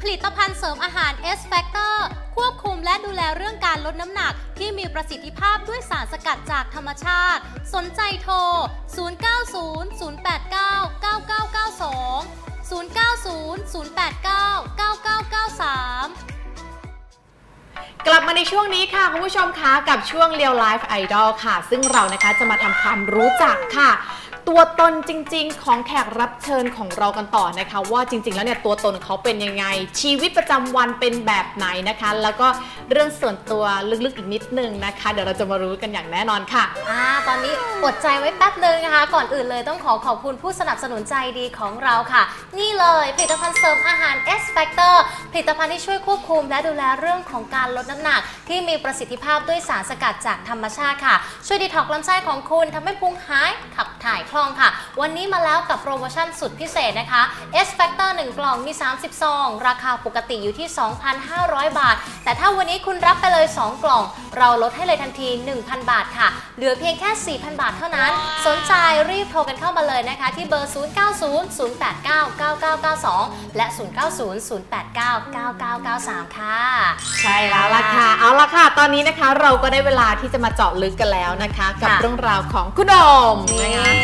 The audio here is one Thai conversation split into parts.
ผลิตภัณฑ์เสริมอาหาร S Factor ควบคุมและดูแลเรื่องการลดน้ำหนักที่มีประสิทธิภาพด้วยสารสกัดจากธรรมชาติ สนใจโทร 0900899992 0900899993กลับมาในช่วงนี้ค่ะ คุณผู้ชมคะกับช่วงเรียวไลฟ์ไอดอลค่ะ ซึ่งเรานะคะจะมาทำความรู้จักค่ะ ตัวตนจริง ๆ ของแขกรับเชิญของเรากันต่อนะคะ ว่าจริง ๆ แล้วเนี่ยตัวตนของเขาเป็นยังไง ชีวิตประจำวันเป็นแบบไหนนะคะ แล้วก็เรื่องส่วนตัวลึกๆอีกนิดนึงนะคะ เดี๋ยวเราจะมารู้กันอย่างแน่นอนค่ะอ่าตอนนี้อดใจไว้แป๊บนึงนะคะ ก่อนอื่นเลยต้องขอขอบคุณผู้สนับสนุนใจดีของเราค่ะ นี่เลยผลิตภัณฑ์เสริมอาหาร S Factor ผลิตภัณฑ์ที่ช่วยควบคุม และดูแลเรื่องของการลดน้ำหนัก ที่มีประสิทธิภาพด้วยสารสกัดจากธรรมชาติค่ะ ช่วยดีท็อกลำไส้ของคุณทำให้พุงหายขับถ่ายคล่องค่ะ วันนี้มาแล้วกับโปรโมชั่นสุดพิเศษนะคะ S Factor 1 กล่องมี 30 ซอง ราคาปกติอยู่ที่ 2,500 บาท แต่ถ้าวันนี้คุณรับไปเลย 2 กล่อง เราลดให้เลยทันที 1,000 บาทค่ะ เหลือเพียงแค่ 4,000 บาทเท่านั้น สนใจรีบโทรกันเข้ามาเลยนะคะ ที่เบอร์ 0900899992 และ 0900899993 ค่ะ ใช่แล้วล่ะค่ะ เอาละค่ะ ตอนนี้นะคะเราก็ได้เวลาที่จะมาเจาะลึกกันแล้วนะคะ กับค่ะเรื่องราวของคุณโอมนี่นะคะ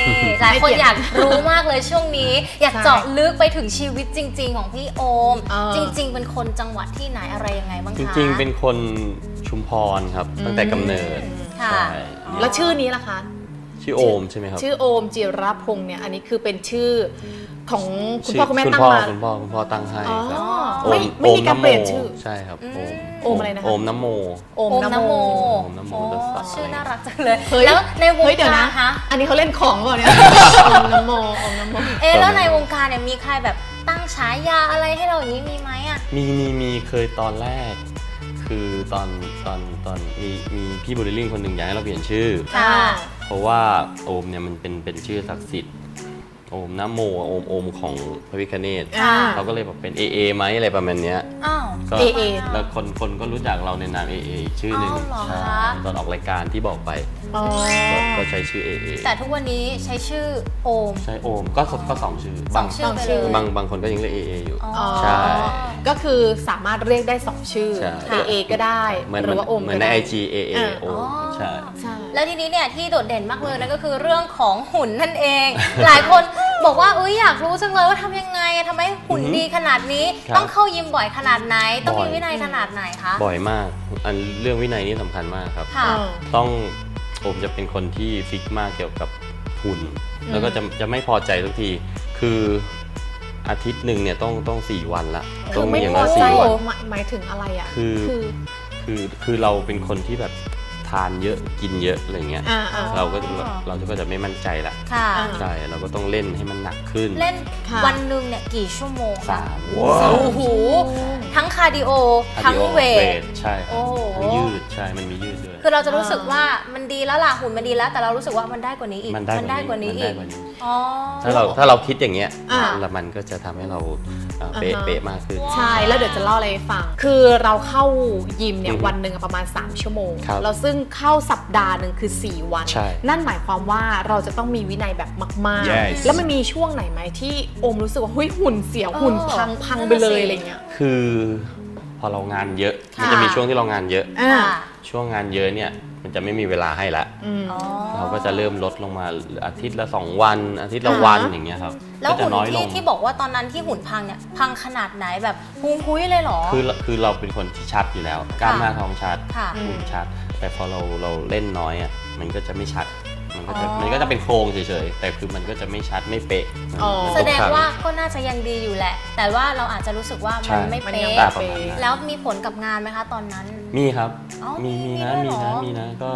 หลายคนอยากรู้มากเลยช่วงนี้ อยากใช่เจาะลึกไปถึงชีวิตจริง ๆ ของพี่โอมเออจริง ๆ เป็นคนจังหวัดที่ไหนอะไรยังไงบ้างคะจริง ๆ เป็นคนชุมพรครับ ตั้งแต่กำเนิดค่ะใช่แล้วชื่อนี้ล่ะคะ ชื่อโอมใช่ไหมครับ ชื่อโอมจิรพงษ์เนี่ยอันนี้คือเป็นชื่อ ของคุณชื่พ่อคุณแม่คุณตั้งพ่อมาคุณพ่อคุณพ่อตั้งให้อ๋อครับไม่ไม่มีการเปลี่ยนชื่อใช่ครับโอมโอมอะไรนะคะโอมน้ำโมโอมโอมนะนะโมโมโอมนะโมโอ้ตัสสะชื่อน่ารักจังเลยเฮ้ยแล้วในวงเฮ้ยเดี๋ยวการนะฮะอันนี้เขาเล่นของเปล่าเนี่ยโอมนะโมโอมนะโมเอ๊ะแล้วในวงการเนี่ยมีใครแบบตั้งฉายาอะไรให้เราอย่างนี้มีไหมอะมีมีมีเคยตอนแรกคือตอนตอนตอนมีมีพี่บูลลิ่งคนหนึ่งอยากให้เราเปลี่ยนชื่อค่ะเพราะว่าโอมเนี่ยมันเป็นเป็นชื่อศักดิ์สิทธิ์โอมน้ำโมโอมโอมของพระวิคเนตอ่าเขาก็เลยบอกเป็น AA ไหมอะไรประมาณเนี้ยอ้าว ก็ AA แล้วคนคนก็รู้จักเราในนาม AA อีกชื่อหนึ่งอ้าวเหรอใช่คะตอนออกรายการที่บอกไปอ๋อ ก็ก็ใช้ชื่อ AA แต่ทุกวันนี้ใช้ชื่อโอมใช่โอมก็สก็สองชื่อสบาองงชื่อไปเลยบางบางคนก็ยังเรียก AA อยู่อ๋ออ๋อ ใช่ ก็คือสามารถเรียกได้สองชื่อ ใช่ AA ก็ได้ เหมือนหรือว่าโอมเหมืก็อนใน ได้ IG AA อ่า โอมใช่ ใช่ แล้วทีนี้เนี่ยที่โดดเด่นมากเลยนั่นก็คือเรื่องของหุ่นนั่นเอง หลายคน บอกว่าเอ้ยอยากรู้จังเลยว่าทำยังไงอะทำไมหุ่นอือหือดีขนาดนี้ครับต้องเข้ายิมบ่อยขนาดไหน ต้องบ่มีอยวินัยขนาดไหนคะ บ่อยมาก อันเรื่องวินัยนี่สำคัญมากครับค่ะเออต้องโอมจะเป็นคนที่ฟิกมากเกี่ยวกับหุ่นอืมแล้วก็จะจะไม่พอใจทุกที คืออาทิตย์หนึ่งเนี่ยต้องต้องสี่วันละคืต้อองไม่อย่างพน้ออยใจสี่วันหมายหมายถึงอะไรอะคือคือคือคือเราเป็นคนที่แบบทานเยอะกินเยอะอะไรเงี้ย อ่าอ่าเราก็เราก็จะไม่มั่นใจละค่ะอ่าใช่เราก็ต้องเล่นให้มันหนักขึ้น เล่นค่ะ วันหนึ่งเนี่ยกี่ชั่วโมงคะสามโอ้โห ทั้ง cardio ทั้ง cardio weight ใช่คโอ้รับโห ทั้งยืดใช่มันมียืดด้วย คือเราจะรู้สึกว่ามันดีแล้วล่ะหุ่นมันดีแล้ว แต่เรารู้สึกว่ามันได้กว่านี้อีกมันได้กว่านี้มันอีได้กกว่านี้อ๋อถ้าเราถ้าเราคิดอย่างเงี้ยอ่าแล้วมันก็จะทำให้เราเอ่อเป๊ะอ่าฮะเป๊ะมากขึ้นใช่แล้วเดี๋ยวจะเล่าอะไรให้ฟัง คือเราเข้ายิมเนี่ยอือฮึวันหนึ่งอะประมาณ 3 ชั่วโมงครับเราซึ่งเข้าสัปดาห์หนึ่งคือ 4 วันใช่นั่นหมายความว่าเราจะต้องมีวินัยแบบมาก Yes ๆแล้วมันมีช่วงไหนไหมที่โอมรู้สึกว่าเฮ้ยหุ่นเสียหุ่นเออพังพังนั่นไปน่ะเลยสิอะไรเงี้ยคือพ อเรางานเยอะค่ะมันจะมีช่วงที่เรางานเยอะ อ่าค่ะช่วงงานเยอะเนี่ยมันจะไม่มีเวลาให้ละ อืม อ๋อ เราก็จะเริ่มลดลงมาเหลืออาทิตย์ละสองวัน อาทิตย์ละอ่าฮะ วันอย่างเงี้ยครับแล้วก็จะหุ่นน้อยลที่งที่บอกว่าตอนนั้นที่หุ่นพังเนี่ยพังขนาดไหนแบบพุงพุ้ยเลยเหรอ คือคือเราเป็นคนที่ชัดอยู่แล้วกล้ามหน้าท้องชัดค่ะหุ่นชัด แต่พอเราเราเล่นน้อยอะมันก็จะไม่ชัด มันก็จะอ๋อมันก็จะเป็นโครงเฉยๆ แต่คือมันก็จะไม่ชัดไม่เป๊ะอ๋อมันแสทุกดงครั้ว่าก็น่าจะยังดีอยู่แหละ แต่ว่าเราอาจจะรู้สึกว่าใช่มันไม่มันยังเป๊ะได้ประมาณนั้นแล้วมีผลกับงานไหมคะตอนนั้น มีครับอ๋อมีมีมีนะมีมีด้วยเหรนะอมีนะก็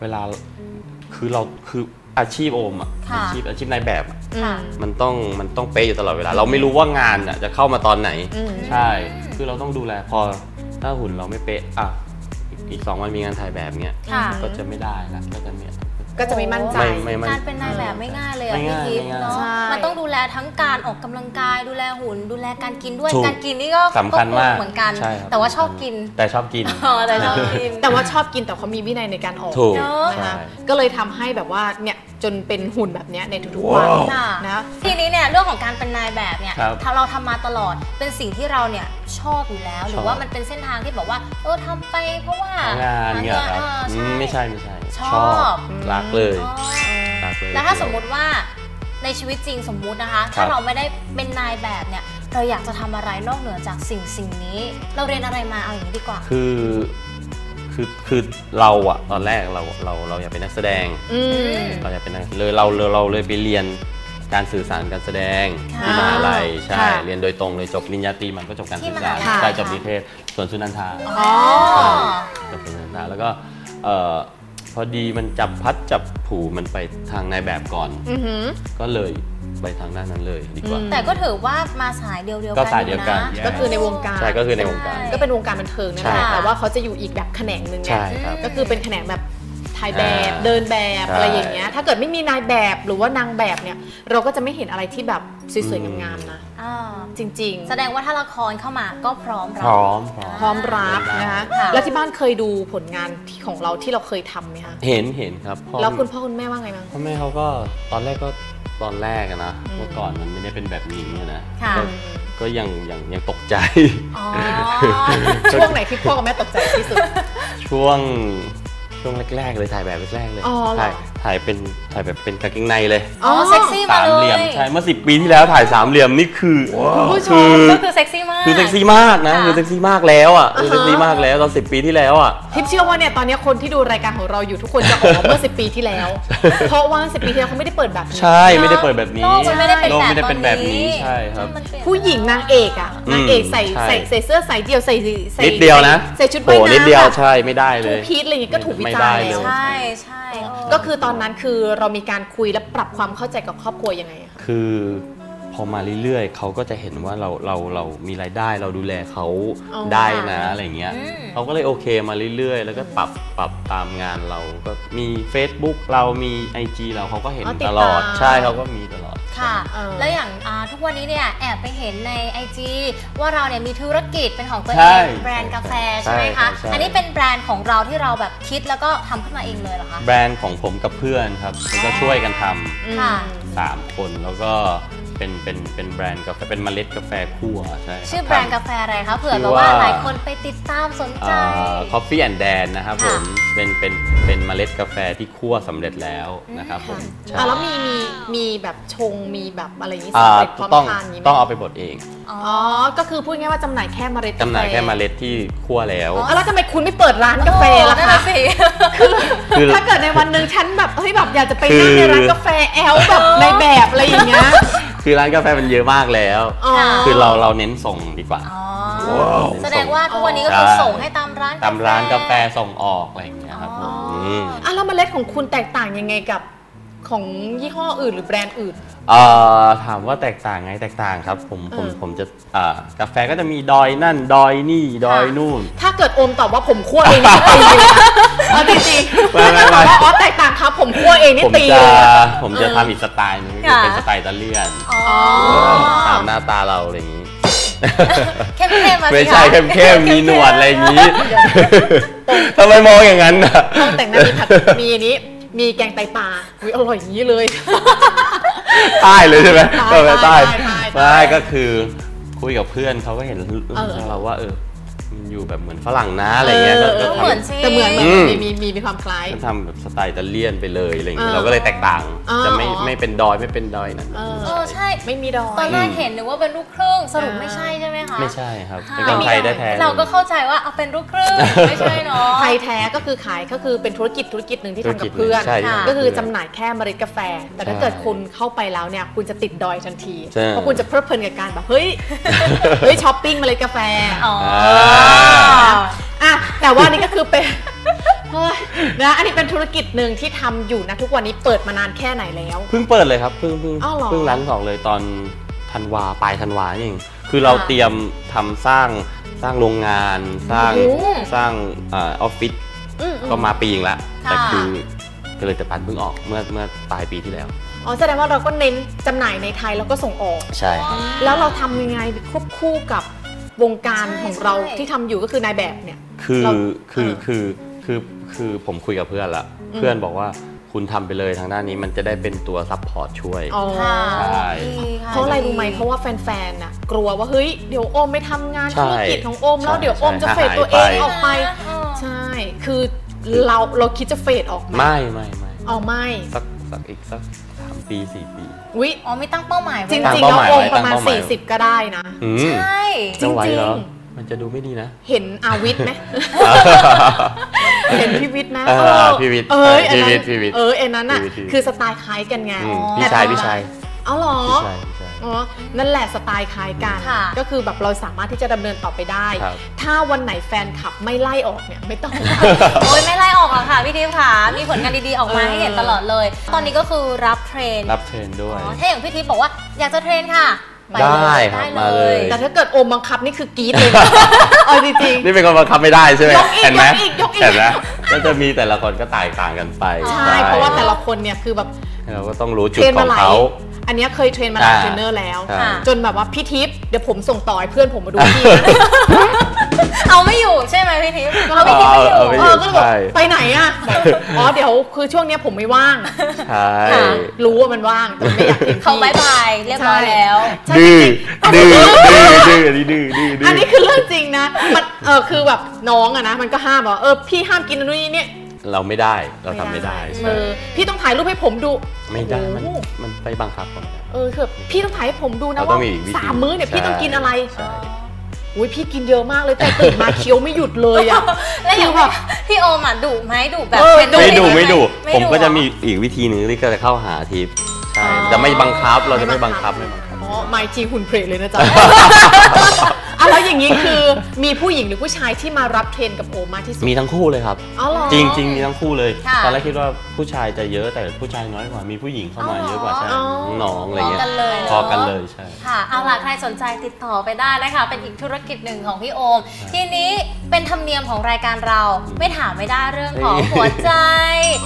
เวลาคือเราคืออาชีพโอมอะค่ะ อาชีพอาชีพนายแบบอะค่ะ มันต้องมันต้องเป๊ะอยู่ตลอดเวลา เราไม่รู้ว่างานอะจะเข้ามาตอนไหน อืม ใช่ คือเราต้องดูแลพอถ้าหุ่นเราไม่เป๊ะอะอีกอีกสองวันมีงานถ่ายแบบเนี้ยค่ะ ก็จะไม่ได้ละก็จะไม่ ก็จะไม่มั่นใจ ไม่ไม่การเป็นนายแบบไม่ง่ายเลยอะไม่พี่ง่ายทิพย์ไม่ง่าย เนาะใช่ มันต้องดูแลทั้งการออกกำลังกาย ดูแลหุ่นดูแลการกินด้วยถูกการกินนี่ก็สำคัญมากเหมือนกันใช่ครับแต่ว่าชอบกินแต่ชอบกิน อ๋อแต่ชอบกิน แต่ว่าชอบกินแต่เขามีวินัยในการออกถูก เนอะ นะคะใช่ก็เลยทำให้แบบว่าเนี่ยจ นเป็นหุ่นแบบเนี้ยในทุกๆวันค่ะนะทีนี้เนี่ยเรื่องของการเป็นนายแบบเนี่ยครับถ้าเราทำมาตลอดเป็นสิ่งที่เราเนี่ยชอบอยู่แล้ว หรือชอบว่ามันเป็นเส้นทางที่แบบว่า เออทำไปเพราะว่างานเนี่ยครับหาอืเงินมเออไม่ใช่ไม่ใช่ชอบรักเลยอ๋อรักเลยแล้วถ้าสมมุติว่าในชีวิตจริงสมมุตินะคะครัถ้าบเราไม่ได้เป็นนายแบบเนี่ยเราอยากจะทำอะไรนอกเหนือจากสิ่งสิ่งนี้ เราเรียนอะไรมาเอาอย่างนี้ดีกว่า คือ คือคือเราอะตอนแรกเราเราเราอยากเป็นนักแสดงอืม เราอยากเป็นนักเลยเราเราเราเลยไปเรียนการสื่อสารการแสดงค่ะที่มหาลัยใช่ค่ะเรียนโดยตรงเลยจบปริญญาตรีมันก็จบการสื่อสารที่มหาลัย ใช่ค่ะจบนิเทศสวนสุนันทา อ๋อ จบสุนันทาแล้วก็เอ่อพอดีมันจับพัดจับผูมันไปทางนายแบบก่อน อือหือ ก็เลย ไปทางด้านนั้นเลยดีกว่าอืมแต่ก็ถือว่ามาสายเดียวๆกันก็สายเดียวกันอก็คือในวงการใช่ก็คือในวงการก็เป็นวงการบันเทิงนั่นแหละใช่แต่ว่าเขาจะอยู่อีกแบบแขนงหนึ่งไงใช่ครับก็คือเป็นแขนงแบบถ่ายแบบอ่าเดินแบบใช่อะไรอย่างเงี้ย ถ้าเกิดไม่มีนายแบบหรือว่านางแบบเนี่ย เราก็จะไม่เห็นอะไรที่แบบสวยๆงามๆนะอ่าจริงแสดงว่าถ้าละครเข้ามาก็พร้อมพร้อมพร้อมๆพร้อมรับนะคะค่ะแล้วที่บ้านเคยดูผลงานที่ของเราที่เราเคยทำไหมคะเห็นเห็นครับพ่อแล้วคุณพ่อคุณแม่ว่าไงบ้างพ่อแม่เขาก็ตอนแรกก็ ตอนแรกอะนะอืมเมื่อก่อนมันไม่ได้เป็นแบบนี้อะนะค่ะก็ก็ยังยังยังตกใจอ๋อช่วงไหนที่พ่อกับแม่ตกใจที่สุด ช่วงช่วงแรกๆเลยถ่ายแบบแรกๆเลยอ๋อเหรอถ่ายถ่ายเป็นถ่ายแบบเป็นกางเกงในเลยอ๋อเซ็กซี่มาสามเลเหลี่ยมย ใช่เมื่อสิปีที่แล้วถ่ายสามเหลี่ยมนี่คือคุณผู้ชคืมอ ก็คือเซ็กซี่มาก คือเซ็กซี่มากนะค่ะ คือเซ็กซี่มากแล้วอะคืออ่าฮะเซ็กซี่มากแล้วตอนสิปีที่แล้วอะ ทิพย์เชื่อว่าเนี่ยตอนนี้คนที่ดูรายการของเราอยู่ทุกคนจะออกเมื่อ 10 ปีที่แล้ว เพราะว่า 10 ปีที่แล้วเขาไม่ได้เปิดแบบนี้ใช่ไม่ได้เปิดแบบนี้โลกมันไม่ได้เป็นโลกแบบไม่ได้เป็นแบบนี้ตอใช่ครับ มันเปลี่ยน ผู้หญิงนางเอกอะอืมนางเอกใส่ใช่ ใส่ใส่เสื้อใส่เดี่ยวใส่ใส่นิดเดียวนะใส่ชุดโอ้ว่ายน้ำนิดเดียวแบบใช่ไม่ได้เลทูย พีทอะไรอย่างงี้ก็ถูกวิไม่จารได้ณ์เลยแล้วใช่ใช่เก็คือตอนนั้นคือเรามีการคุยและปรับความเข้าใจกับครอบครัวยังไงอะคะคือพอมาเรื่อยๆเขาก็จะเห็นว่าเราเราเรามีรายได้เราดูแลเขาอ๋อได้นะอะไรเงี้ยอืมเขาก็เลยโอเคมาเรื่อยๆ แล้วก็ปรับปรับตามงานเราก็มี Facebook เรามี IG เราเขาก็เห็นอ๋อติดตลอดตามใช่เขาก็มีตลอด ค่ะเออแล้วอย่างอ่าทุกวันนี้เนี่ยแอบไปเห็นใน IG ว่าเราเนี่ยมีธุรกิจเป็นของตัวใช่เองแบรนด์กาแฟใช่ใช่ไหมครัคะบใช่อันนี้เป็นแบรนด์ของเราที่เราแบบคิดแล้วก็ทำขึ้นมาเองเลยเหรอคะ แบรนด์ของผมกับเพื่อนครับแล้วก็ช่วยกันทค่ะำสามคนแล้วก็ เป็นเป็นเป็นแบรนด์กาแฟเป็นเมล็ดกาแฟคั่วใช่คชื่อแบรนด์กาแฟอะไรคะเผื่อชื่แบบอว่าว่าหลายคนไปติดตามสนใจ Coffee and Dan นะครับค่ะผมเป็นเป็นเป็นเมล็ดกาแฟที่คั่วสำเร็จแล้วนะครับผมใช่อะแล้วมีมีมีแบบชงมีแบบอะไรอย่างนี้อ่าสำเร็จพร้อมต้องทานอย่างนี้ไหมต้องเอาไปบดเองอ๋ออ๋อก็คือพูดง่ายๆว่าจำหน่ายแค่เมล็ดกาแฟจำหน่ายแค่เมล็ดที่คั่วแล้วอะแล้วทำไมคุณไม่เปิดร้านกาแฟล่ะนั่นคะน่ะสิคือถ้าเกิดในวันหนึ่งฉันแบบเฮ้ยแบบอยากจะไปคือนั่งในร้านกาแฟแอลแบบในแบบอะไรอย่างเงี้ย คือร้านกาแฟมันเยอะมากแล้ว อ๋อคือเราเราเน้นส่งดีกว่า อ๋อว้าว แสดงว่าทุกวันนี้ก็คือใช่ส่งให้ตามร้าน ตามร้านกาแฟส่งออกอะไรอย่างเงี้ยครับผมอ๋ออืม อะแล้วเมล็ดของคุณแตกต่างยังไงกับ ของยี่ห้ออื่นหรือแบรนด์อื่นเอ่อถามว่าแตกต่างไงแตกต่างครับผมผมเออผมจะอ่ากาแฟก็จะมีดอยนั่น ดอยนี่ดอยนู่น ถ้าเกิดโอมตอบว่าผมคั่วเองนี่ตีเลยนะเอาจริงๆไม่ถ้าไม่เกิดตอบไม่ว่าอ๋อแตกต่างครับ ผมคั่วเองนี่ผมตีจะเลยผมจะทำอีกสไตล์หนึงค่ะเป็นสไตล์อิตาเลียนอ๋อตามหน้าตาเราอะไรอย่างนี้เข้มๆมาสิไม่ใช่คะเข้มๆมีหนวดอะไรอย่างนี้ทำไมมองอย่างนั้นน่ะต้องแต่งหน้ามีผัดมีอันนี้ มีแกงไตปลาอุ้ยอร่อยอย่างนี้เลย ใต้เลยใช่ไหมใต้เออใต้ใต้ใต้ใช่ก็คือคุยกับเพื่อนเขาก็เห็นเออเราว่าเออ มันอยู่แบบเหมือนฝรั่งนะอะไรเงี้ยก็เอก็อทำ เหมือนสิแต่เหมือนเหมือนอืม มีมีมีมีความคล้าย ก็ทำแบบสไตล์อิตาเลียนไปเลยอะไรอย่างเงี้ยเออเราก็เลยแตกต่าง อ๋อ จะไม่ไม่เป็นดอยไม่เป็นดอยนะ เออเออใช่ ไม่มีดอตอนยแรกเห็นนึกว่าเป็นลูกครึ่งสรุปอ่าไม่ใช่ใช่ไหมคะไม่ใช่ครับค่ะเป็นคนไทยได้แท้ๆเราก็เข้าใจว่าเอาเป็นลูกครึ่งไม่ใช่เนาะ ไทยแท้ก็คือขายก็คือเป็นธุรกิจธุรกิจหนึ่งที่ทำกับเพื่อน ใช่ค่ะก็คือทำบจำหน่ายแค่เมล็ดกาแฟ แต่ถ้าใช่เกิดคุณเข้าไปแล้วเนี่ย คุณจะติดดอยทันที ใช่ เพราะคุณจะเพลิดเพลินกับการแบบ เฮ้ย เฮ้ยช้อปปิ้งเมล็ดกาแฟ อ๋อ อ่ะแต่ว่านี่ก็คือเป็นเฮ้ยนะอันนี้เป็นธุรกิจหนึ่งที่ทำอยู่นะทุกวันนี้เปิดมานานแค่ไหนแล้วเพิ่งเปิดเลยครับเพิ่งเพิ่งอ้าวเหรอเพิ่งร้านสองเลยตอนธันวาปลายธันวาเองคือเราค่ะเตรียมทำสร้างสร้างโรงงานสร้างโอ้โหสร้างเออออฟฟิศอืมอืมก็มาปีนึงละค่ะแต่คือก็เลยแต่ปันเพิ่งออกเมื่อเมื่อปลายปีที่แล้วอ๋อแสดงว่าเราก็เน้นจำหน่ายในไทยแล้วก็ส่งออก ใช่ครับแล้วเราทำยังไงควบคู่กับ วงการใช่ของเราใช่ที่ทำอยู่ก็คือนายแบบเนี่ยคือเราคือเออคือคือคือผมคุยกับเพื่อนละเพื่อนบอกว่าคุณทำไปเลยทางด้านนี้มันจะได้เป็นตัว support ช่วยอ๋อค่ะใช่ดีค่เพราะอะไรดีรู้ไหมเพราะว่าแฟนๆน่ะกลัวว่าเฮ้ยเดี๋ยวโอมไม่ทำงานใช่ธุรกิจของโอมแล้วใช่เดี๋ยวโอมจะใช่ fade ตัวหายไปเองออกไปเออใช่ คือเราเราคิดจะ fade ออกไหมไม่ไม่ไม่เอาไม่สักสักอีกสักสามปีสี่ปี วิอ๋อไม่ตั้งเป้าหมายไว้จริงตั้ๆงแล้วเป้าหมายโอมไว้ประมาณตั้งเป้าหมาย40 ก็ได้นะอืมใช่จะไหวเหรอจริงมันจะดูไม่ดีนะ เห็นอาวิทย์ไหมเห็นพี่วิทย์ไหมเออเออพี่วิทย์เอ้ยอันพี่นั้นวิทย์พี่วิทย์เอออันนั้นอะพี่วิทย์พี่วิทย์คือสไตล์คล้ายกันไงอืมอ๋อพี่ชายพี่ชายเอาเหรอพี่ชายพี่ชาย อ๋อ นั่นแหละสไตล์คล้ายกันค่ะก็คือแบบเราสามารถที่จะดำเนินต่อไปได้ครับถ้าวันไหนแฟนคลับไม่ไล่ออกเนี่ยไม่ต้อง โอ้ยไม่ไล่ออกหรอกค่ะพี่ทิพย์ค่ะ มีผลงานดีๆออกมาเออให้เห็นตลอดเลย ตอนนี้ก็คือรับเทรน รับเทรนด้วยอ๋อถ้าอย่างพี่ทิพย์บอกว่าอยากจะเทรนค่ะปได้เลยครับได้มาเลย แต่ถ้าเกิดโอมบังคับนี่คือกรี๊ดเลยนะเอาจริงนี่เป็นคนบังคับไม่ได้ใช่ไหมยกอีกเห็นไหมยกอีกยกอีกเห็นไหมก็จะมีแต่ละคนก็แตกต่างกันไปๆใช่ เพราะว่าแต่ละคนเนี่ยคือแบบเราก็ต้องรู้เทจุดรนขอมางหลายเขา อันเนี้ยเคยเทรนมาหลายอ่าเทรนเนอร์แล้วใช่ค่ะ จนแบบว่าพี่ทิพย์เดี๋ยวผมส่งต่อให้เพื่อนผมมาดูพี่นะเอาไม่อยู่ใช่ไหมพี่ทิพย์ก็เอาพี่ทิพย์ไม่อยู่ เอาไม่ เออยู่อก็เลยบอกใช่ ไปไหนอะบอกอ๋อเดี๋ยวคือช่วงเนี้ยผมไม่ว่าง ใช่ ค่ะ รู้ว่ามันว่างแต่ไม่อยากเห็นเขาพี่บายบายเรียบร้อยแล้ว ใช่ดื้อจริงดื้อ ดื้อ ดื้ออันนี้ดื้อ ดื้อดื้อันนี้คือเรื่องจริงนะมันเออคือแบบน้องอะนะมันก็ห้ามบอกเออพี่ห้ามกินอันนี้เนี่ย เราไม่ได้เราทำไม่ได้เอใช่อพี่ต้องถ่ายรูปให้ผมดูไม่ได้มันโอ้โหมันไปบังคับผมเออคือแบบพี่ต้องถ่ายให้ผมดูนะเราต้ว่าองมีอีกวิธีสามมื้อเนี่ยพี่ต้องกินอะไรใช่อุ้ยพี่กินเยอะมากเลยแต่ตื่นมาเคี้ยวไม่หยุดเลยอะแล้วอย่างคือแบบพี่โอมอะดุไหมดุแบบเออเป็นไม่ดูหไม่ดูไม่ผมก็จะเหรอมีอีกวิธีหนึ่งที่ก็จะเข้าหาทิปใช่อ๋อจะไม่บังคับเราจะไม่บังคับไม่บังคับอ๋อไมจีหุ่นเพลเลยนะจ๊ะ อะแล้วอย่างนี้คือมีผู้หญิงหรือผู้ชายที่มารับเทรนกับโอมมากที่สุดมีทั้งคู่เลยครับ อ๋อเหรอ จริงจริงมีทั้งคู่เลยค่ะ ตอนแรกคิดว่าผู้ชายจะเยอะแต่ผู้ชายน้อยกว่ามีผู้หญิงเข้ามาเยอะกว่าใช่อ๋อ น้องๆอะไรเงี้ยพอกันเลยเนอะพอกันเลยใช่ ค่ะ เอาล่ะ ใครสนใจติดต่อไปได้นะคะ เป็นอีกธุรกิจหนึ่งของพี่โอม ทีนี้เป็นธรรมเนียมของรายการเรา ไม่ถามไม่ได้เรื่องของเฮ้ยหัวใจ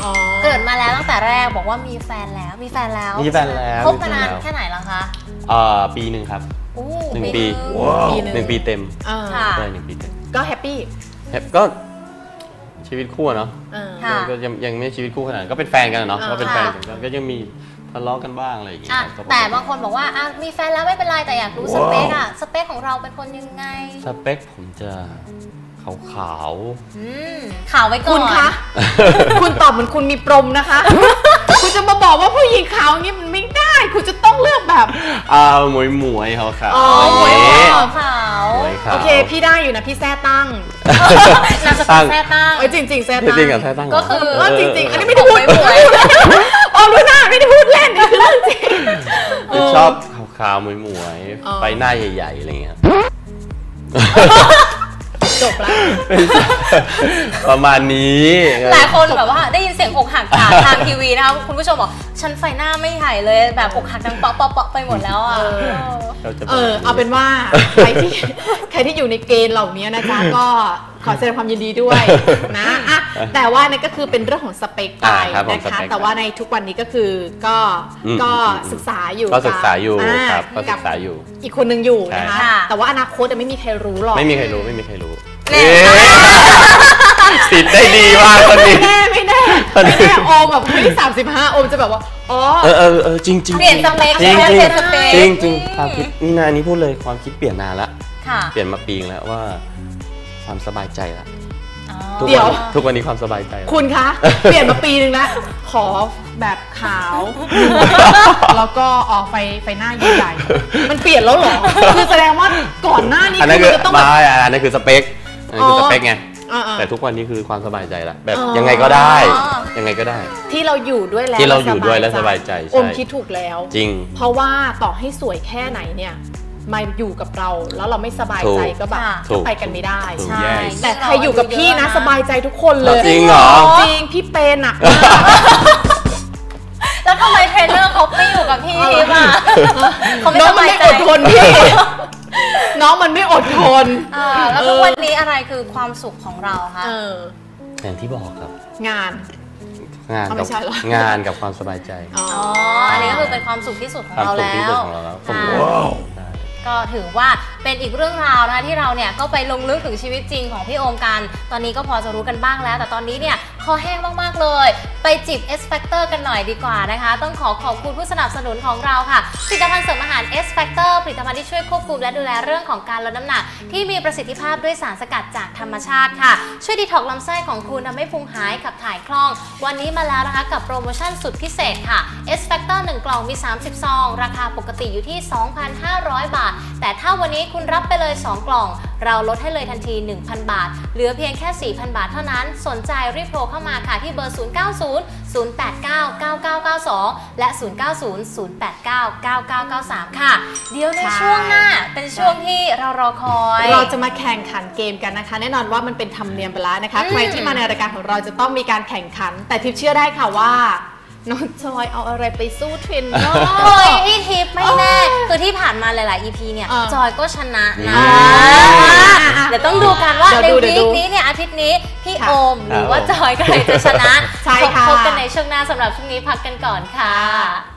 อ๋อ เกิดมาแล้วตั้งแต่แรกบอกว่ามีแฟนแล้ว มีแฟนแล้วมีแฟนแล้วคบมานานมีแฟนแล้ว แค่ไหนแล้วคะ เอ่อปีหนึ่งครับอู้ หนึ่งปีปีหนึ่ง หนึ่งปีเต็มอ่าค่ะ ได้หนึ่งปีเต็มก็ happy hap ก็ชีวิตคู่อะเนาะอ่า ค่ะ ก็ยังยังไม่ชีวิตคู่ขนาดนั้นก็เป็นแฟนกันอะเนาะอ่า ก็เป็นแฟนค่ะกันก็ยังมีทะเลาะกันบ้างอะไรอย่างเงี้ยอะครับแต่บางคนบอกว่าอะมีแฟนแล้วไม่เป็นไรแต่อยากรู้สเปคอะสเปคของเราเป็นคนยังไง สเปคผมจะขาวอืมข่าวไว้ก่คุอนณคะ คุณตอบเหมือนคุณมีปรมนะคะ คุณจะมาบอกว่าผู้หญิงขาวอย่างนี้มันไม่ได้ คุณจะต้องเลือกแบบๆอ่าหมวยหมวยขาวขาวอ๋อโอ้ยหมวยขาวขาวหมวยขาวโอเค พี่ได้อยู่นะพี่แซ่ตั้งนามสกุลแท้ตั้งเอ้ยจริงๆแซ่จตั้งริงๆกับแท้ตั้งเหรก็คือเออจริงๆอันนี้ไม่ไม่ได้ได้พูพูดดออมรู้หน้าไม่ได้พูดเล่นนี่คือเรื่องจริงเออชอบขาวๆหมวยหมวยอ๋อไปหน้าใหญ่ๆอะไรเงี้ยจบแล้วประมาณนี้หลายคนแบบว่าได้ยินเสียงอกหักจากทางทีวีนะคะคุณผู้ชมบอกฉันไฟหน้าไม่ใหญ่เลยแบบอกหักดังเปาะเปาะเปาะไปหมดแล้วอะเออเราจะเออเอาเป็นว่าใครที่ใครที่อยู่ในเกณฑ์เหล่านี้นะจ๊ะก็ขอแสดงความยินดีด้วยนะอะแต่ว่านั่นก็คือเป็นเรื่องของสเปคไปอ่าครับผมนะสคะเปคแต่ว่าในทุกวันนี้ก็คือก็อืมก็อืมอืมศึกษาอยู่ก็ศึกษาอยู่กัครับก็ศึกับกษาอยู่ อีกคนหนึ่งอยู่นะคะใช่ค่ะแต่ว่าอนาคตอะไม่มีใครรู้หรอกไม่มีใครรู้ไม่มีใครรู้แน่เอ๊ะติดได้ดีมากคนนี้ ไม่แน่ไม่แน่ไม่แน่โอมแบบเฮ้ยสามสิบห้าโอมจะแบบว่าอ๋อเออเออเออจริงจริงเปลี่ยนสเปคจริงใช่ไหมจริงเปลี่ยนสเปคจริงจริงความคิดนี่นาอันนี้พูดเลยความคิดเปลี่ยนนานละค่ะเปลี่ยนมาปีนึงแล้วว่าความสบายใจละอ๋อทุกเดี๋ยวนทุกวันนี้ความสบายใจละคุณคะ เปลี่ยนมาปีนึงแล้ว ขอแบบขาว แล้วก็ออกไฟไฟหน้าใหญ่ๆมันเปลี่ยนแล้วเหรอ คือแสดงว่าก่อนหน้านี้อันคืนั้อนมัคืนอจะต้องแบบไม่อันนั้นคือสเปคอันนั้นคือสเปคไง อ่าๆแต่ทุกวันนี้คือความสบายใจละแบบอ๋อ ยังไงก็ได้ ยังไงก็ได้ ที่เราอยู่ด้วยแล้วที่เราอยู่ด้วยแล้วสบายใจใช่ อมคิดถูกแล้ว จริง เพราะว่าต่อให้สวยแค่ไหนเนี่ยมาอยู่กับเราแล้วเราไม่สบายใจถูก ก็แบบค่ะถูก็กไปกันไม่ได้ ถูก ใช่ Yes แต่ใครอยู่กับพี่นะ สบายใจทุกคนเลยจริงเหรอ จริงพี่เปย์หนักมาก แล้วทำไมเทรนเนอร์เขาไม่อยู่กับพี่ทิพย์อะเขาไม่น้อสงมันบายไม่ใจอดทนพี่ น้องมันไม่อดทน อ่าแล้วทุกวันนี้อะไรคือความสุขของเราคะเออ อย่างที่บอกครับ งานขงานอ๋อกัไม่ใช่เหรอ งานกับความสบายใจอ๋อ อ๋ออันนี้ก็คือเป็นความสุขที่สุดของความเราสุขแล้ที่สุดวของเราแล้วผมค่ะว้าวใช่ก็ถือว่าเป็นอีกเรื่องราวนะที่เราเนี่ยก็ไปลงลึกถึงชีวิตจริงของพี่โอมกัน ตอนนี้ก็พอจะรู้กันบ้างแล้ว แต่ตอนนี้เนี่ยคอแห้งมากๆเลย ไปจิบ S Factor กันหน่อยดีกว่านะคะ ต้องขอขอบคุณผู้สนับสนุนของเราค่ะผลิตภัณฑ์เสริมอาหาร S Factor ผลิตภัณฑ์ที่ช่วยควบคุมและดูแลเรื่องของการลดน้ำหนัก ที่มีประสิทธิภาพด้วยสารสกัดจากธรรมชาติค่ะ ช่วยดีท็อกลำไส้ของคุณทำให้พุงหายขับถ่ายคล่อง วันนี้มาแล้วนะคะกับโปรโมชั่นสุดพิเศษค่ะ S Factor 1 กล่องมี 30 ซอง ราคาปกติอยู่ที่ 2,500 บาท แต่ถ้าวันนี้คุณรับไปเลย 2 กล่อง เราลดให้เลยทันที 1,000 บาท เหลือเพียงแค่ 4,000 บาทเท่านั้น สนใจรีบโทรเข้ามาค่ะที่เบอร์ 090 089 9992 และ 090 089 9993 ค่ะ เดี๋ยวในใช่ช่วงหน้าเป็นช่วงที่เรารอคอย เราจะมาแข่งขันเกมกันนะคะ แน่นอนว่ามันเป็นธรรมเนียมไปแล้วนะคะอืมใครที่มาในรายการของเราจะต้องมีการแข่งขัน แต่ทิพย์เชื่อได้ค่ะว่า น้องจอยเอาอะไรไปสู้เทรนเนอร์โอ้ยพี่ทิพย์ไม่แน่คือที่ผ่านมาหลาย ๆ EP เนี่ยอ่าจอยก็ชนะนะอ่าเดี๋ยวต้องดูกันว่าเดี๋ในยวดูวีเดี๋ยวดูคนี้เนี่ยอาทิตย์นี้พี่ค่ะโอมหรือว่าครับผมจอยใครจะชนะใช่ค่ะพบกันในช่วงหน้าสำหรับช่วงนี้พักกันก่อนค่ะ